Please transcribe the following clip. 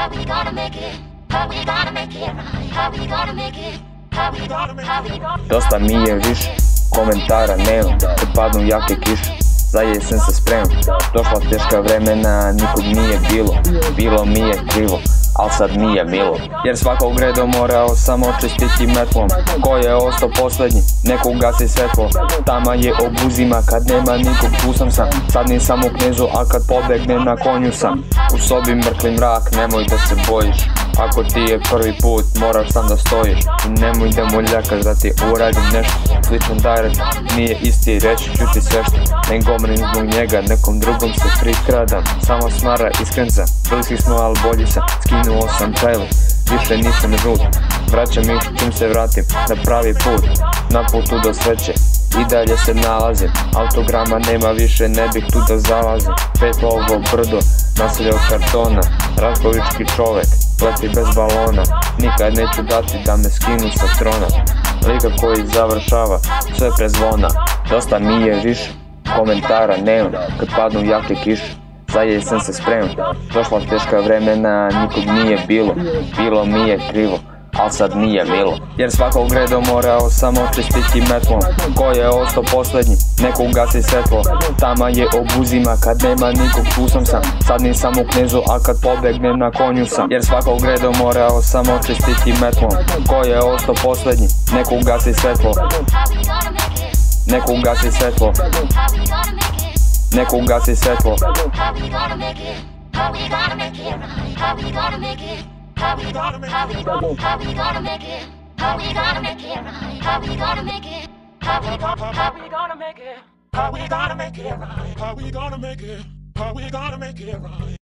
How we gonna make it? How we gonna make it right? How we gonna make it? How we make gonna Dosta mi je više, komentara nemam Kad padnu jake kiše, za jesen se spremam Došla teška vremena, nikog nije bilo Bilo mi je krivo, al sad mi je milo Jer svakog gredo morao sam očistiti metlom Ko je ostao posljednji, neko ugasi svetlo. Tama je obuzima, kad nema nikog tu sam sam. Sad nisam u knezu, a kad pobegnem na konju sam. U sobi mrkli mrak, nemoj da se bojiš. Ako ti je prvi put, moraš sam da stojiš. I nemoj da muljakaš da ti uradim nešto Sličan direct, nije isti reći ću ti sve što. Ne govorim zbog njega, nekom drugom se prikradam Samo smara iskrenca, bliski smo ali bolji sam Skinuo sam više nisam žut. Vraćam ih čim se vratim na pravi put. Na putu do sreće i dalje se nalazim. Autograma nema više, ne bih tu da zalazim. Pet ovo brdo, naselje od kartona. Razgovički čovek, leti bez balona. Nikad neću dati da me skinu sa trona. Liga koji završava sve pre zvona Dosta mi je više, komentara nemam Kad padnu jake kiše za jesen se spremam Došla teška vremena, nikog nije bilo. Bilo mi je krivo al sad nije milo. Jer svakog gredo morao sam očistiti metlom Ko je ostao posljednji, neko ugasi svetlo. Tama je obuzima, kad nema nikog tu sam sam. Sad nisam u knezu, a kad pobegnem na konju sam. Jer svakog gredo morao sam očistiti metlom Ko je ostao posljednji, neko ugasi svetlo. Neko ugasi svetlo Svetlo How we gonna make it? How we gonna make it right? How we gonna make it? How we gonna make gonna how we gonna make it? How we gonna make it right? How we gonna make it? How we gonna how we gonna make it? How we gonna make it right? How we gonna make it? How we gonna make it right?